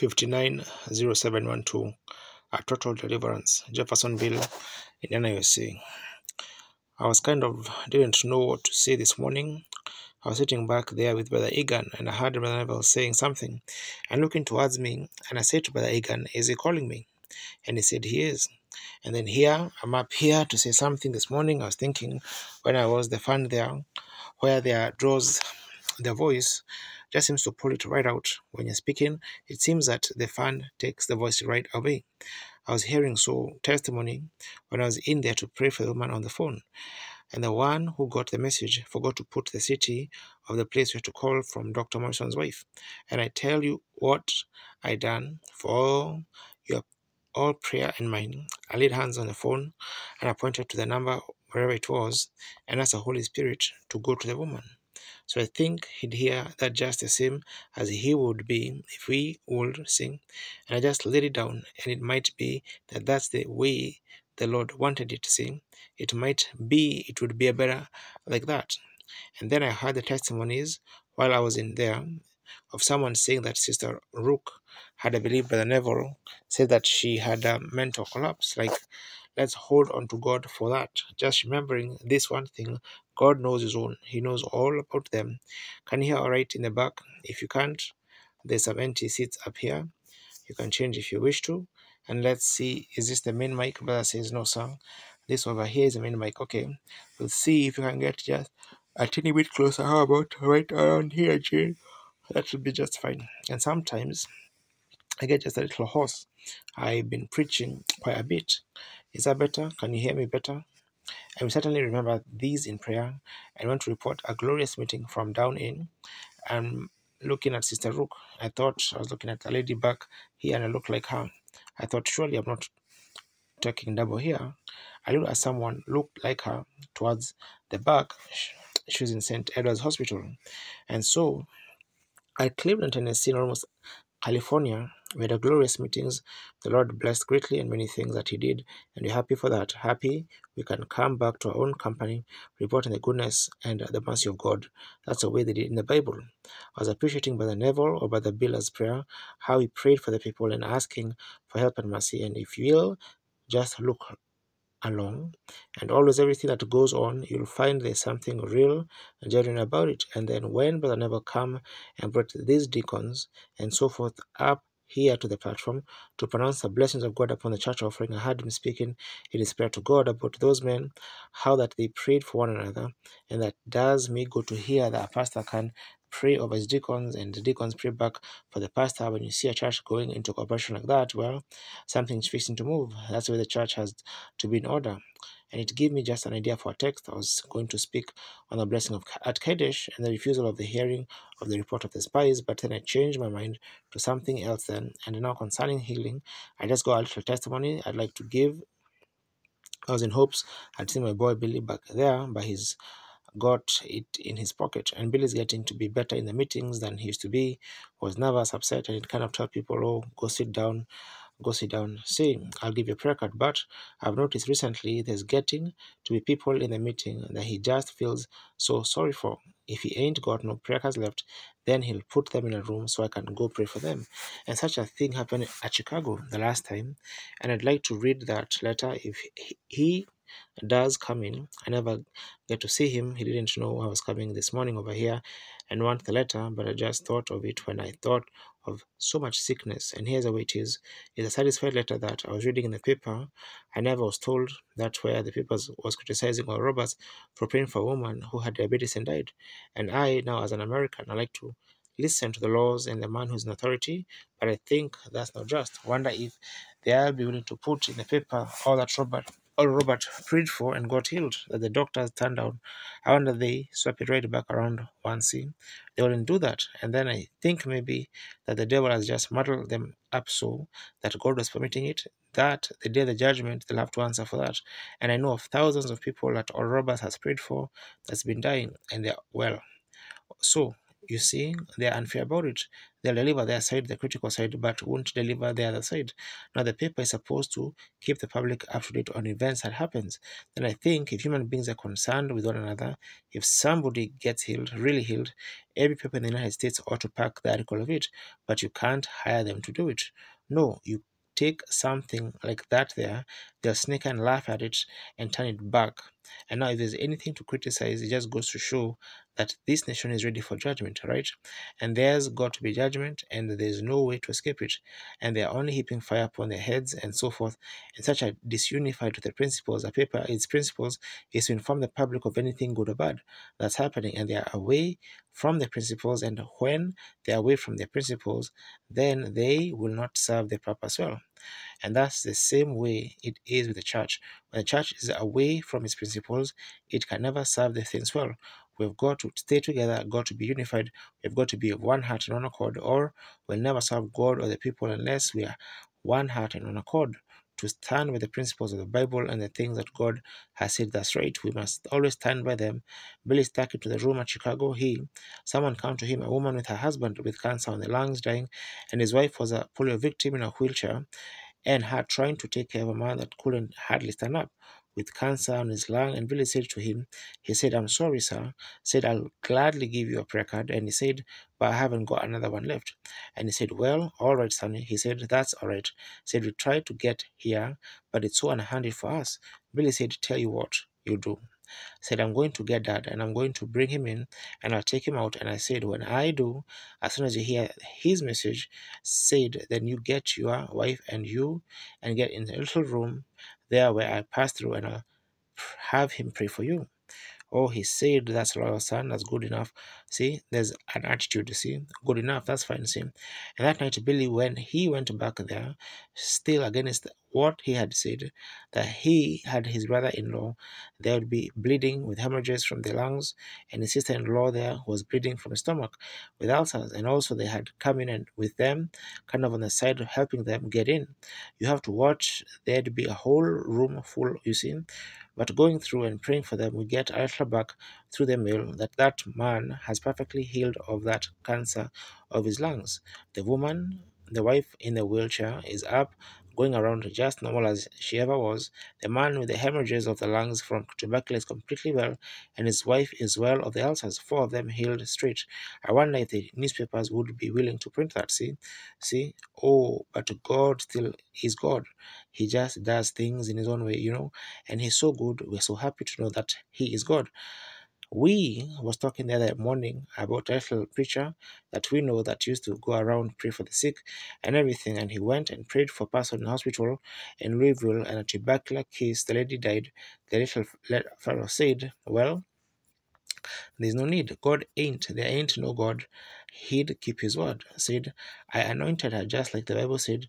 590712 a total deliverance jeffersonville indiana usa i was kind of didn't know what to say this morning I was sitting back there with Brother Egan and I heard Brother Neville saying something and looking towards me. And I said to Brother Egan, Is he calling me? And he said, He is. And then here, I'm up here to say something this morning. I was thinking when I was the fan there, where there draws the voice, just seems to pull it right out when you're speaking. It seems that the fan takes the voice right away. I was hearing so testimony when I was in there to pray for the woman on the phone. And the one who got the message forgot to put the city of the place where to call from Dr. Morrison's wife. And I tell you what I done for your all prayer and mine. I laid hands on the phone and I pointed to the number wherever it was and asked the Holy Spirit to go to the woman. So I think he'd hear that just the same as he would be if we would sing. And I just laid it down, and it might be that that's the way the Lord wanted it to sing. It might be it would be a better like that. And then I heard the testimonies while I was in there of someone saying that Sister Rook had, I believe, Brother Neville said that she had a mental collapse. Like, let's hold on to God for that. Just remembering this one thing God knows His own, He knows all about them. Can you hear all right in the back? If you can't, there's some empty seats up here. You can change if you wish to. And let's see, is this the main mic? Brother says, no, sir. This over here is the main mic. Okay. We'll see if you can get just a tiny bit closer. How about right around here, Jane? That should be just fine. And sometimes I get just a little hoarse. I've been preaching quite a bit. Is that better? Can you hear me better? I will certainly remember these in prayer. I want to report a glorious meeting from down in. I'm looking at Sister Rook. I thought I was looking at a lady back here and I look like her. I thought surely I'm not talking double here. I looked at someone looked like her towards the back. She was in St. Edward's Hospital. And so I Cleveland, Tennessee, almost California, we had a glorious meetings. The Lord blessed greatly and many things that He did, and we're happy for that. Happy we can come back to our own company, reporting the goodness and the mercy of God. That's the way they did in the Bible. I was appreciating Brother Neville or Brother Biller's prayer, how he prayed for the people and asking for help and mercy. And if you will, just look along and always everything that goes on you'll find there's something real and genuine about it and then when brother Neville come and brought these deacons and so forth up here to the platform to pronounce the blessings of God upon the church offering. I heard him speaking in his prayer to God about those men, how that they prayed for one another, and that does me good to hear that a pastor can pray over his deacons and the deacons pray back for the pastor. When you see a church going into cooperation like that, well, something's fixing to move. That's way the church has to be in order. And it gave me just an idea for a text. I was going to speak on the blessing of at Kadesh and the refusal of the hearing of the report of the spies, but then I changed my mind to something else then. And now concerning healing, I just got a little testimony I'd like to give. I was in hopes I'd see my boy Billy back there, but he's got it in his pocket. And Billy's getting to be better in the meetings than he used to be. Was nervous, upset, and it kind of told people, "Oh, go sit down." Go sit down. See, I'll give you a prayer card, but I've noticed recently there's getting to be people in the meeting that he just feels so sorry for. If he ain't got no prayer cards left, then he'll put them in a room so I can go pray for them. And such a thing happened at Chicago the last time. And I'd like to read that letter if he does come in. I never get to see him. He didn't know I was coming this morning over here and want the letter, but I just thought of it when I thought of so much sickness. And here's how it is. It's a satisfied letter that I was reading in the paper. I never was told that where the paper was criticizing Oral Roberts for praying for a woman who had diabetes and died. And I, now as an American, I like to listen to the laws and the man who's in authority, but I think that's not just. Wonder if they'll be willing to put in the paper all that Robert Oral Robert prayed for and got healed that the doctors turned down. I wonder they swap it right back around one C. They wouldn't do that. And then I think maybe that the devil has just muddled them up so that God was permitting it, that the day of the judgment they'll have to answer for that. And I know of thousands of people that Oral Robert has prayed for that's been dying and they're well. So you see, they're unfair about it. They'll deliver their side, the critical side, but won't deliver the other side. Now, the paper is supposed to keep the public up to date on events that happens. Then I think if human beings are concerned with one another, if somebody gets healed, really healed, every paper in the United States ought to pack the article of it. But you can't hire them to do it. No, you take something like that there, they'll sneak and laugh at it and turn it back. And now, if there's anything to criticize, it just goes to show that this nation is ready for judgment, right? And there's got to be judgment, and there's no way to escape it. And they're only heaping fire upon their heads and so forth, and such a disunified to the principles. A paper, its principles, is to inform the public of anything good or bad that's happening, and they are away from the principles. And when they're away from their principles, then they will not serve their purpose well. And that's the same way it is with the church. When the church is away from its principles, it can never serve the things well. We've got to stay together, got to be unified, we've got to be of one heart and one accord, or we'll never serve God or the people unless we are one heart and one accord to stand with the principles of the Bible and the things that God has said that's right. We must always stand by them. Billy stuck into the room at Chicago. He, someone came to him, a woman with her husband with cancer on the lungs dying, and his wife was a polio victim in a wheelchair and had trying to take care of a man that couldn't hardly stand up with cancer on his lung. And Billy said to him, he said, I'm sorry, sir. Said, I'll gladly give you a prayer card. And he said, but I haven't got another one left. And he said, well, all right, sonny. He said, that's all right. Said, we tried to get here, but it's so unhandy for us. Billy said, tell you what you do said, I'm going to get dad and I'm going to bring him in and I'll take him out. And I said, when I do, as soon as you hear his message, said, then you get your wife and you and get in the little room there where I pass through and uh, I'll have him pray for you. Oh, he said that's loyal son, that's good enough. See, there's an attitude, see, good enough, that's fine, see. And that night, Billy, when he went back there, still against what he had said, that he had his brother-in-law, there would be bleeding with hemorrhages from the lungs, and his sister-in-law there was bleeding from the stomach with ulcers, and also they had come in and with them, kind of on the side of helping them get in. You have to watch, there'd be a whole room full, you see, but going through and praying for them, we get a letter back through the mail that that man has perfectly healed of that cancer of his lungs. The woman, the wife in the wheelchair, is up going around just normal as she ever was. The man with the hemorrhages of the lungs from tuberculosis completely well, and his wife is well of the ulcers, four of them healed straight. I wonder if the newspapers would be willing to print that. See, see, oh, but God still is God. He just does things in his own way, you know, and he's so good. We're so happy to know that he is God. We was talking the other morning about a little preacher that we know that used to go around pray for the sick and everything, and he went and prayed for a person in hospital in Louisville and a tubercular case. The lady died. The little fellow said, "Well, there's no need. God ain't. There ain't no God. He'd keep his word. Said, I anointed her just like the Bible said.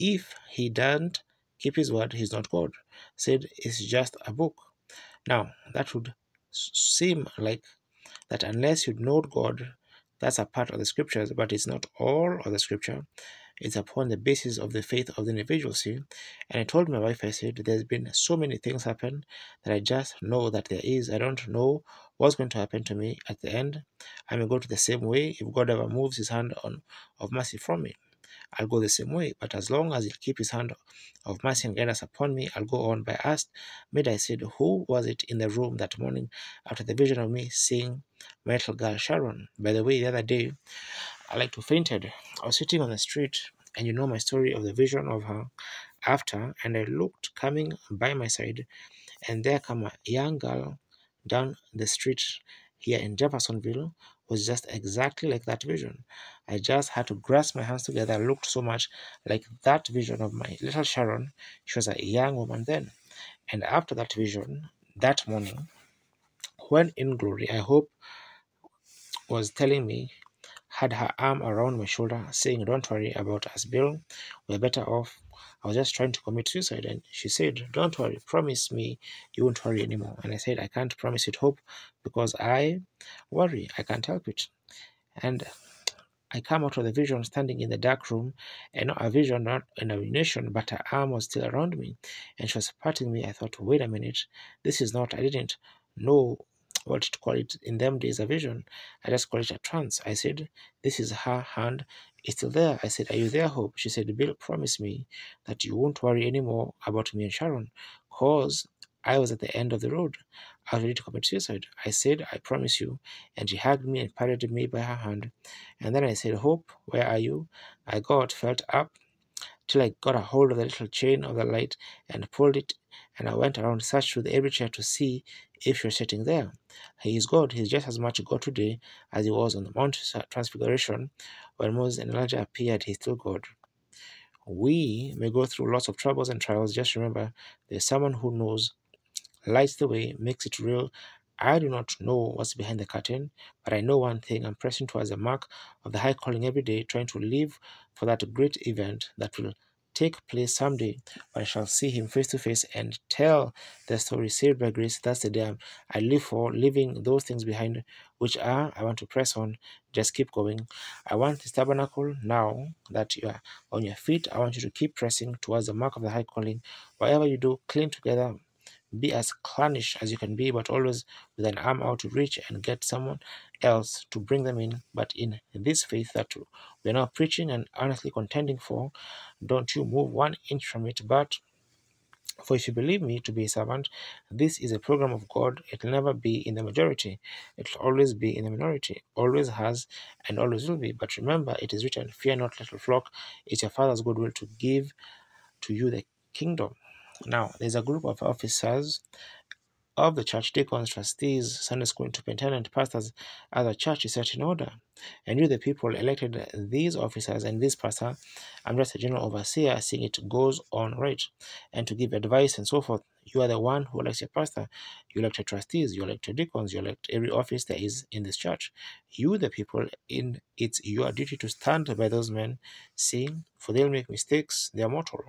If he doesn't keep his word, he's not God. Said, it's just a book. Now, that would seem like that unless you know God, that's a part of the scriptures, but it's not all of the scripture. It's upon the basis of the faith of the individual, see. And I told my wife, I said, there's been so many things happen that I just know that there is. I don't know what's going to happen to me at the end. I may go to the same way if God ever moves his hand on of mercy from me. I'll go the same way. But as long as he'll keep his hand of mercy and guidance upon me, I'll go on. By asked, made I said, Who was it in the room that morning after the vision of me seeing my little girl Sharon? By the way, the other day, I like to fainted. I was sitting on the street, and you know my story of the vision of her after, and I looked coming by my side, and there come a young girl down the street here in Jeffersonville was just exactly like that vision. I just had to grasp my hands together. I looked so much like that vision of my little Sharon. She was a young woman then. And after that vision, that morning, when in glory, I hope was telling me, had her arm around my shoulder, saying, Don't worry about us, Bill. We're better off. I was just trying to commit suicide. And she said, Don't worry, promise me you won't worry anymore. And I said, I can't promise it hope because I worry. I can't help it. And I come out of the vision standing in the dark room, and not a vision, not an illumination, but her arm was still around me, and she was patting me. I thought, wait a minute, this is not, I didn't know what to call it in them days a vision. I just call it a trance. I said, This is her hand. It's still there. I said, Are you there, Hope? She said, Bill promised me that you won't worry anymore about me and Sharon, cause I was at the end of the road. I was ready to commit suicide. I said, I promise you. And she hugged me and patted me by her hand. And then I said, Hope, where are you? I got, felt up, till I got a hold of the little chain of the light and pulled it. And I went around, searched through every chair to see if you're sitting there. He is God. He's just as much God today as he was on the Mount Transfiguration. When Moses and Elijah appeared, he's still God. We may go through lots of troubles and trials. Just remember, there's someone who knows lights the way, makes it real. I do not know what's behind the curtain, but I know one thing I'm pressing towards the mark of the high calling every day, trying to live for that great event that will take place someday, I shall see him face to face and tell the story saved by grace. That's the day I live for, leaving those things behind, which are I want to press on, just keep going. I want this tabernacle now that you are on your feet. I want you to keep pressing towards the mark of the high calling. Whatever you do, cling together, be as clannish as you can be, but always with an arm out to reach and get someone else to bring them in. But in this faith that we're now preaching and earnestly contending for, don't you move one inch from it. But for if you believe me to be a servant, this is a program of God. It will never be in the majority. It will always be in the minority. Always has and always will be. But remember, it is written, Fear not, little flock. It's your Father's good will to give to you the kingdom. Now, there's a group of officers of the church, deacons, trustees, Sunday school superintendent, pastors, as a church is set in order. And you, the people, elected these officers and this pastor. I'm just a general overseer, seeing it goes on right, and to give advice and so forth. You are the one who elects your pastor. You elect your trustees. You elect your deacons. You elect every office there is in this church. You, the people, in it's your duty to stand by those men, saying, For they'll make mistakes. They are mortal.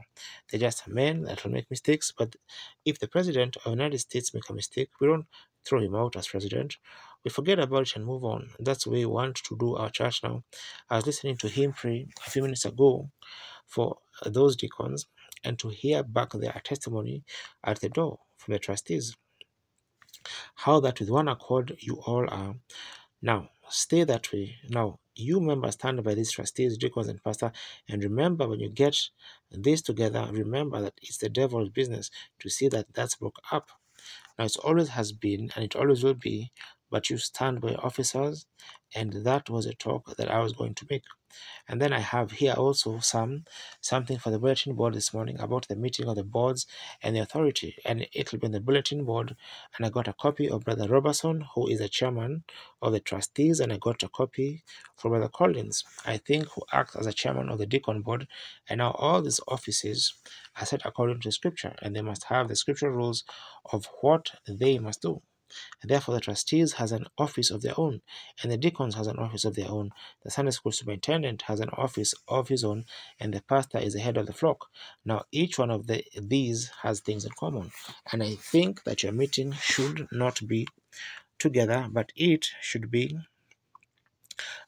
They're just men that will make mistakes. But if the president of the United States make a mistake, we don't throw him out as president. We forget about it and move on. That's the way we want to do our church now. I was listening to him pray a few minutes ago for those deacons and to hear back their testimony at the door from the trustees. How that with one accord you all are. Now, stay that way. Now, you members stand by these trustees, deacons, and pastor, and remember when you get this together, remember that it's the devil's business to see that that's broke up. Now, it always has been, and it always will be, but you stand by officers, and that was a talk that I was going to make. And then I have here also some something for the bulletin board this morning about the meeting of the boards and the authority. And it'll be in the bulletin board. And I got a copy of Brother Robertson, who is the chairman of the trustees, and I got a copy from Brother Collins, I think, who acts as a chairman of the deacon board. And now all these offices are set according to scripture, and they must have the scriptural rules of what they must do. Therefore, the trustees has an office of their own, and the deacons has an office of their own. The Sunday school superintendent has an office of his own, and the pastor is the head of the flock. Now, each one of the, these has things in common, and I think that your meeting should not be together, but it should be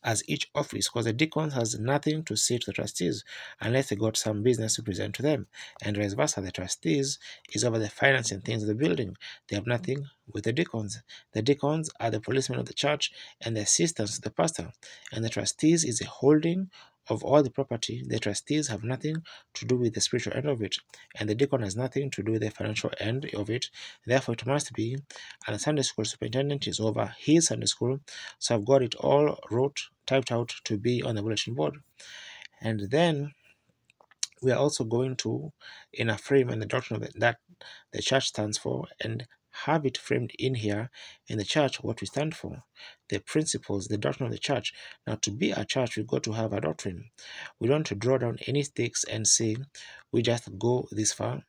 as each office because the deacons has nothing to say to the trustees unless they got some business to present to them and vice versa the trustees is over the financing things of the building. They have nothing with the deacons. The deacons are the policemen of the church and the assistants to the pastor and the trustees is a holding of all the property, the trustees have nothing to do with the spiritual end of it, and the deacon has nothing to do with the financial end of it. Therefore, it must be, and the Sunday school superintendent is over his Sunday school, so I've got it all wrote, typed out to be on the bulletin board. And then we are also going to, in a frame and the doctrine that the church stands for, and have it framed in here in the church what we stand for, the principles, the doctrine of the church. Now, to be a church, we've got to have a doctrine. We don't draw down any stakes and say we just go this far.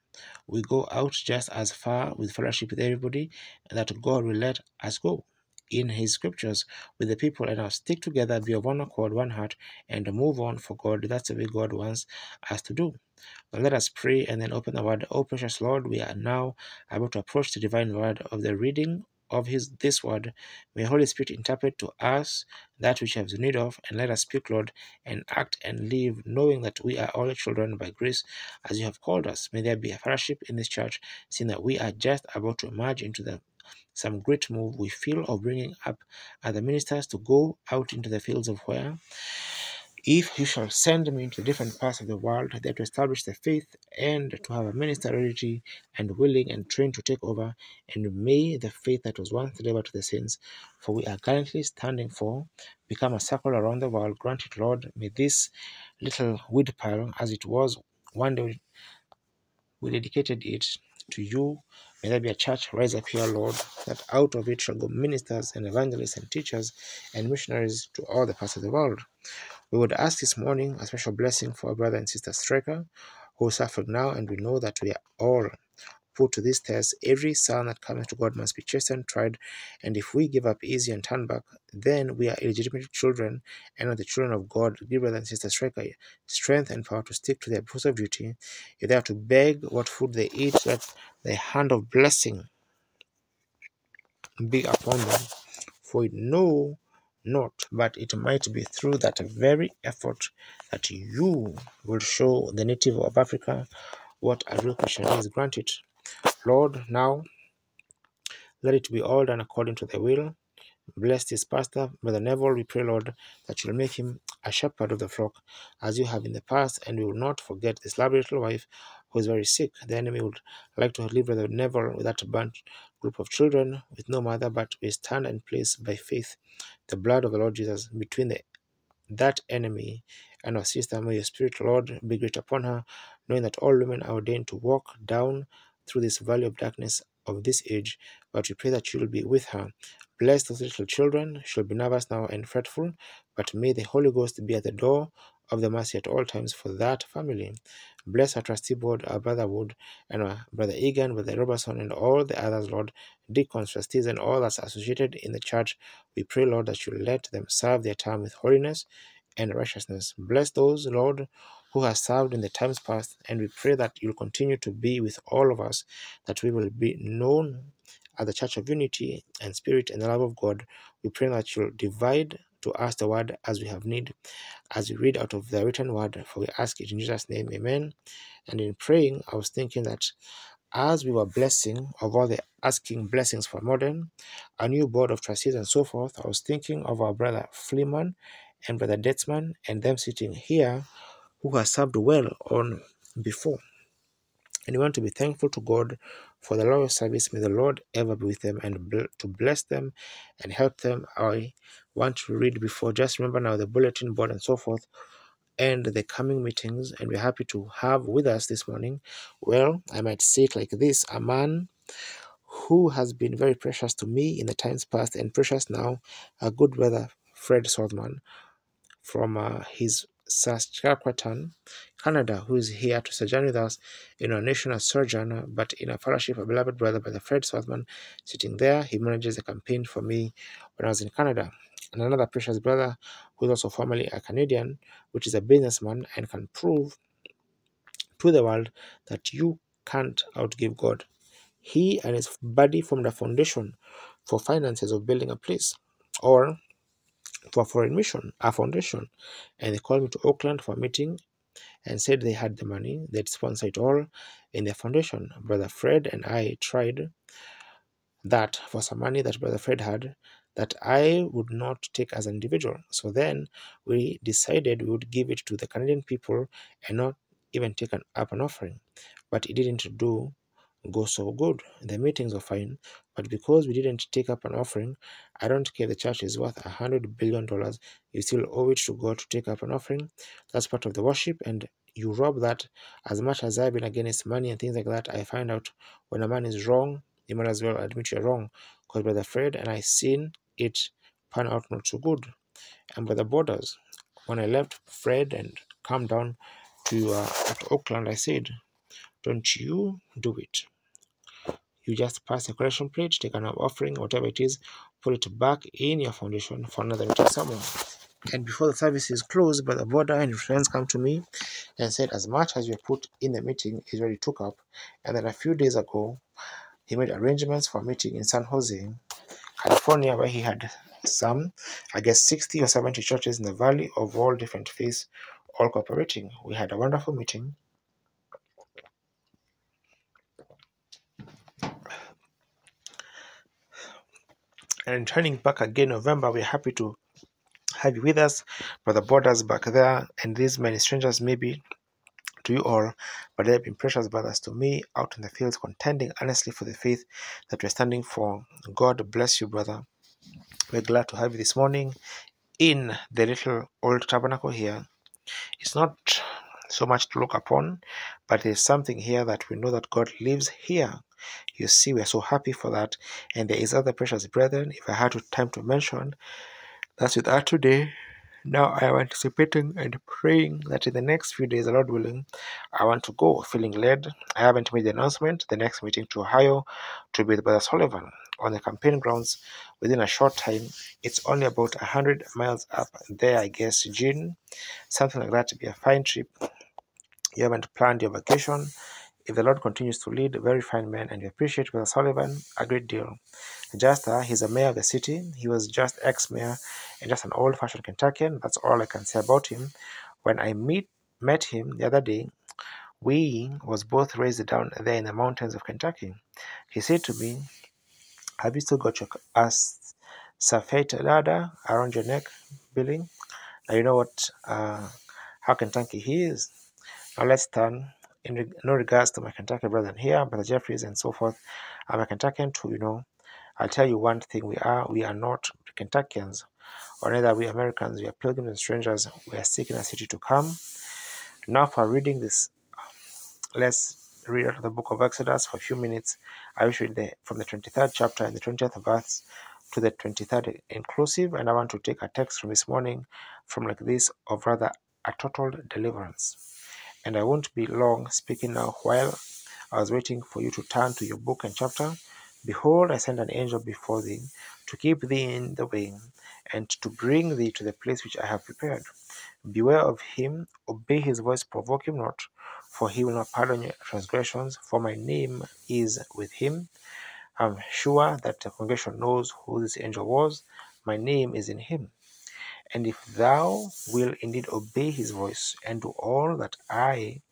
We go out just as far with fellowship with everybody that God will let us go in his scriptures with the people and now stick together, be of one accord, one heart, and move on for God. That's the way God wants us to do. But let us pray and then open the word. Oh, precious Lord, we are now about to approach the divine word of the reading of his this word. May Holy Spirit interpret to us that which we have need of, and let us speak, Lord, and act and live, knowing that we are all children by grace, as you have called us. May there be a fellowship in this church, seeing that we are just about to emerge into the some great move we feel of bringing up other ministers to go out into the fields of where if you shall send me into different parts of the world, there to establish the faith and to have a minister ready and willing and trained to take over, and may the faith that was once delivered to the saints, for we are currently standing for, become a circle around the world. Grant it, Lord. May this little weed pile, as it was one day we dedicated it to you. May there be a church rise up here, Lord, that out of it shall go ministers and evangelists and teachers and missionaries to all the parts of the world. We would ask this morning a special blessing for our brother and sister Stricker, who is suffering now, and we know that we are all put to this test. Every son that comes to God must be chastened, and tried, and if we give up easy and turn back, then we are illegitimate children and not the children of God. Give brother and sister Stricker strength and power to stick to their post of duty. If they have to beg what food they eat, let the hand of blessing be upon them. For we know not, but it might be through that very effort that you will show the native of Africa what a real Christian is. Granted, Lord, now let it be all done according to thy will. Bless this pastor, Brother Neville. We pray, Lord, that you'll make him a shepherd of the flock as you have in the past, and we will not forget this lovely little wife who is very sick. The enemy would like to leave Brother Neville with that burnt group of children with no mother, but we stand and place by faith the blood of the Lord Jesus between the, that enemy and our sister. May your spirit, Lord, be great upon her, knowing that all women are ordained to walk down through this valley of darkness of this age, but we pray that you will be with her. Bless those little children. She'll be nervous now and fretful, but may the Holy Ghost be at the door of the mercy at all times for that family. Bless our trustee board, our brother Wood, and our brother Egan, brother Robertson, and all the others, Lord, deacons, trustees, and all that's associated in the church. We pray, Lord, that you let them serve their time with holiness and righteousness. Bless those, Lord, who has served in the times past, and we pray that you'll continue to be with all of us, that we will be known as the Church of Unity and Spirit and the love of God. We pray that you'll divide to us the word as we have need, as we read out of the written word, for we ask it in Jesus' name, amen. And in praying, I was thinking that as we were blessing of all the asking blessings for modern, a new board of trustees and so forth, I was thinking of our brother Fleeman and brother Detzman and them sitting here who has served well on before. And we want to be thankful to God for the loyal service. May the Lord ever be with them and to bless them and help them. I want to read before. Just remember now the bulletin board and so forth and the coming meetings. And we're happy to have with us this morning. Well, I might say it like this a man who has been very precious to me in the times past and precious now, a good brother, Fred Sothmann, from uh, his Saskatchewan, Canada, who is here to sojourn with us in our nation as surgeon, but in a fellowship, a beloved brother, by Brother Fred Sothmann, sitting there. He manages a campaign for me when I was in Canada. And another precious brother, who is also formerly a Canadian, which is a businessman and can prove to the world that you can't outgive God. He and his buddy formed a foundation for finances of building a place. Or for foreign mission, a foundation, and they called me to Oakland for a meeting and said they had the money, they'd sponsor it all in their foundation. Brother Fred and I tried that for some money that Brother Fred had that I would not take as an individual. So then we decided we would give it to the Canadian people and not even take an up an offering. But it didn't do go so good. The meetings were fine, but because we didn't take up an offering, I don't care the church is worth a hundred billion dollars, you still owe it to God to take up an offering. That's part of the worship, and you rob that as much as I've been against money and things like that. I find out when a man is wrong, you might as well admit you're wrong. Because Brother Fred and I seen it pan out not so good. And Brother Borders, when I left Fred and come down to uh, Oakland, I said, Don't you do it you just pass a collection plate, take an offering, whatever it is, put it back in your foundation for another meeting somewhere. And before the service is closed, Brother Border and friends come to me and said, as much as you put in the meeting is already took up. And then a few days ago, he made arrangements for a meeting in San Jose, California, where he had some, I guess, 60 or 70 churches in the valley of all different faiths, all cooperating. We had a wonderful meeting. And turning back again November. We're happy to have you with us, Brother Borders back there, and these many strangers maybe to you all, but they have been precious brothers to me out in the fields, contending earnestly for the faith that we're standing for. God bless you, brother. We're glad to have you this morning in the little old tabernacle here. It's not so much to look upon, but there's something here that we know that God lives here. You see, we're so happy for that. And there is other precious brethren, if I had time to mention, that's with us today. Now I am anticipating and praying that in the next few days, the Lord willing, I want to go feeling led. I haven't made the announcement. The next meeting to Ohio to be with Brother Sullivan on the campaign grounds within a short time. It's only about 100 miles up there, I guess, June. Something like that to be a fine trip. You haven't planned your vacation. If the Lord continues to lead, very fine man, and we appreciate Brother Sullivan a great deal. Just uh, he's a mayor of the city. He was just ex-mayor and just an old-fashioned Kentuckian. That's all I can say about him. When I meet met him the other day, we was both raised down there in the mountains of Kentucky. He said to me, "Have you still got your ass surfeit ladder around your neck, Billy?" Now you know what uh, how Kentucky he is. Now let's turn in no regards to my Kentucky brethren here, Brother Jeffries and so forth. I'm a Kentuckian too, you know. I'll tell you one thing we are we are not Kentuckians, or neither we Americans, we are pilgrims and strangers, we are seeking a city to come. Now for reading this, let's read out of the book of Exodus for a few minutes. I wish read the, from the 23rd chapter and the 20th verse to the 23rd inclusive, and I want to take a text from this morning from like this of rather a total deliverance. And I won't be long speaking now while I was waiting for you to turn to your book and chapter Behold, I send an angel before thee, to keep thee in the way, and to bring thee to the place which I have prepared. Beware of him, obey his voice, provoke him not, for he will not pardon your transgressions, for my name is with him. I'm sure that the congregation knows who this angel was. My name is in him. And if thou wilt indeed obey his voice, and do all that I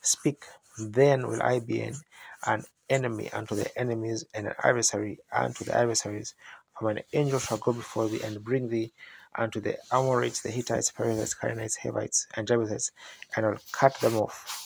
speak, then will I be an, an enemy unto the enemies, and an adversary unto the adversaries. For an angel shall go before thee, and bring thee unto the Amorites, the Hittites, Perizzites, Canaanites, Hivites, and Jebusites, and will cut them off